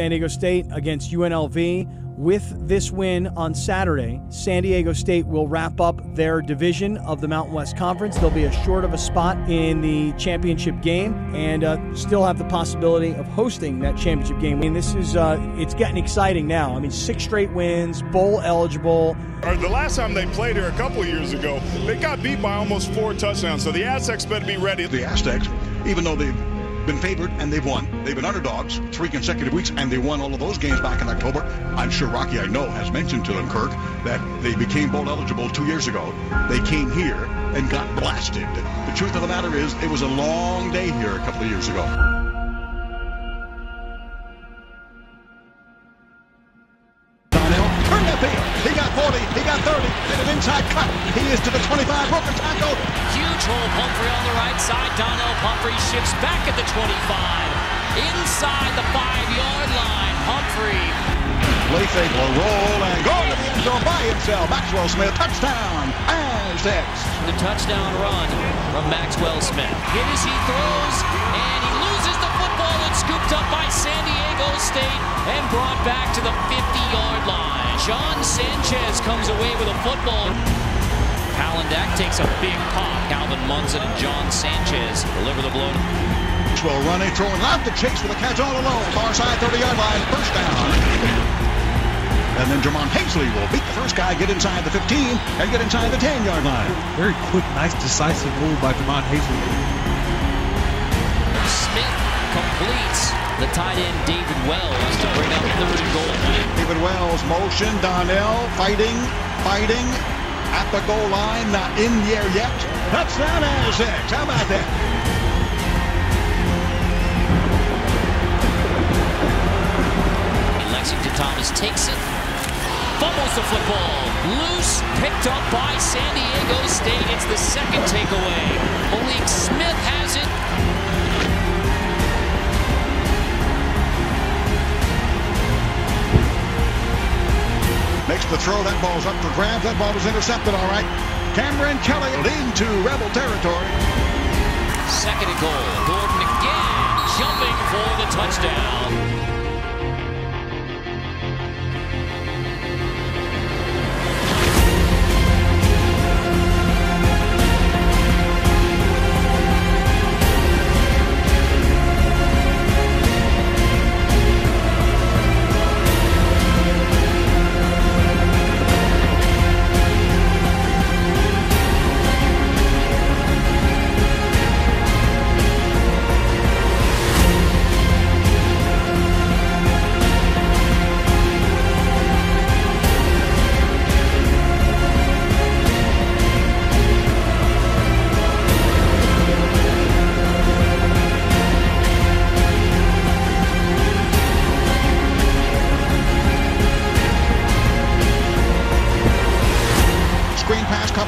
San Diego State against UNLV. With this win on Saturday, San Diego State will wrap up their division of the Mountain West Conference. They'll be a short of a spot in the championship game and uh, still have the possibility of hosting that championship game. I mean, this is uh, it's getting exciting now. I mean, six straight wins, bowl eligible. The last time they played here a couple years ago, they got beat by almost four touchdowns. So the Aztecs better be ready. The Aztecs, even though they've been favored and they've won. They've been underdogs three consecutive weeks and they won all of those games back in October. I'm sure Rocky, I know, has mentioned to them, Kirk, that they became bowl eligible two years ago. They came here and got blasted. The truth of the matter is, it was a long day here a couple of years ago. He got 40. He got 30. And an inside cut. He is to the 25. Broken tackle. Huge hole. Pumphrey on the right side. Donnel Pumphrey shifts back at the 25. Inside the five-yard line. Pumphrey. Play fake will roll and go to the end zone by himself. Maxwell Smith, touchdown. Aztecs. The touchdown run from Maxwell Smith. Hit as he throws, and he loses the football. It's scooped up by San Diego State and brought back to the 50-yard line. Jon Sanchez comes away with a football. Palandech takes a big pop. Calvin Munson and Jon Sanchez deliver the blow. Maxwell running, throwing out the chase with a catch all alone. Far side 30-yard line, first down. And then Jermon Hazley will beat the first guy, get inside the 15, and get inside the 10-yard line. Very quick, nice, decisive move by Jermon Hazley. Smith completes the tight end David Wells to bring up third and goal. David Wells motion, Donnel fighting, fighting at the goal line, not in the air yet. Touchdown Aztecs. How about that? Lexington Thomas takes it, fumbles the football. Loose, picked up by San Diego State. It's the second takeaway. Malik Smith has it. The throw. That ball's up for grabs. That ball was intercepted, all right. Kameron Kelly leading to Rebel territory. Second and goal. Gordon again jumping for the touchdown.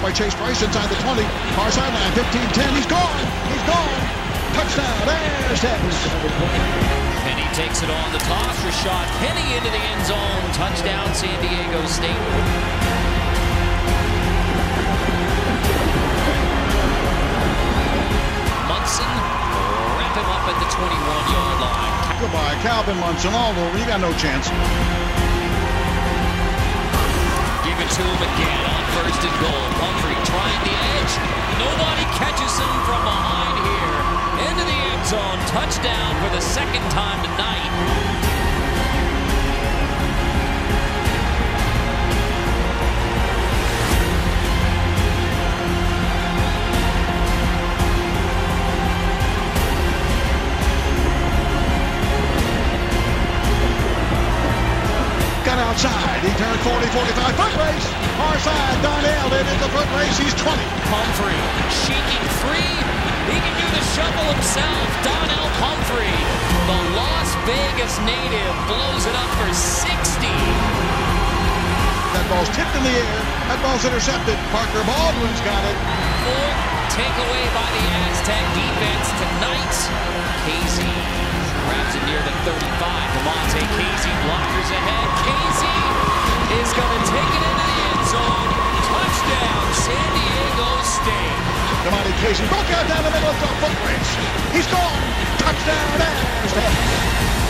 By Chase Price inside the 20. Far sideline, 15-10. He's gone. He's gone. Touchdown, Aztecs. Penny takes it on the toss. Rashaad Penny into the end zone. Touchdown, San Diego State. Munson wrap him up at the 21-yard line. Goodbye, Calvin Munson. All over. You got no chance. Give it to him again first and goal. Pumphrey trying the edge. Nobody catches him from behind here. Into the end zone. Touchdown for the second time tonight. Outside. He turned 40, 45. Foot race. Far side. Donnel in at the foot race. He's 20. Pumphrey shaking free. He can do the shovel himself. Donnel Pumphrey, the Las Vegas native, blows it up for 60. That ball's tipped in the air. That ball's intercepted. Parker Baldwin's got it. Fourth takeaway by the Aztec defense tonight. Kazee grabs it near the 35. Damontae Kazee blockers ahead. Broke out down the middle of the foot race. He's gone. Touchdown.